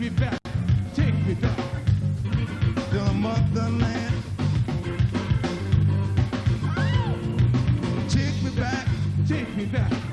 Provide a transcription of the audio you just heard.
me back, take me back to the motherland. Take me back, take me back.